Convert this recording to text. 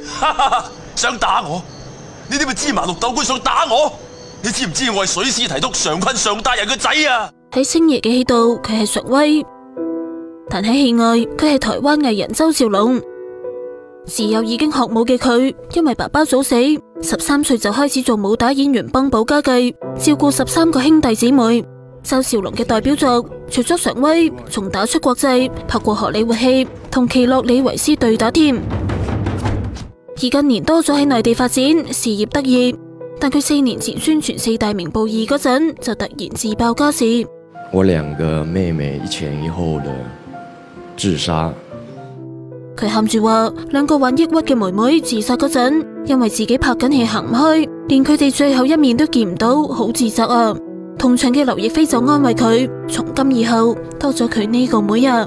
想打我？呢啲咪芝麻绿豆官想打我？你知唔知我系水师提督常坤常大人嘅仔啊？喺星爷嘅戏度，佢系常威，但喺戏外，佢系台湾艺人周兆龙。自幼已经学武嘅佢，因为爸爸早死，十三岁就开始做武打演员，帮补家计，照顾十三个兄弟姊妹。周兆龙嘅代表作除咗常威，仲打出国际，拍过荷里活戏，同奇洛里维斯对打添。而近年多咗喺内地发展，事业得意，但佢四年前宣传四大名捕二嗰阵就突然自爆家事。我两个妹妹一前一后地自杀。佢喊住话，两个患抑郁嘅妹妹自杀嗰阵，因为自己拍紧戏行唔去，连佢哋最后一面都见唔到，好自责啊！同场嘅刘亦菲就安慰佢，从今以后多咗佢呢个妹啊。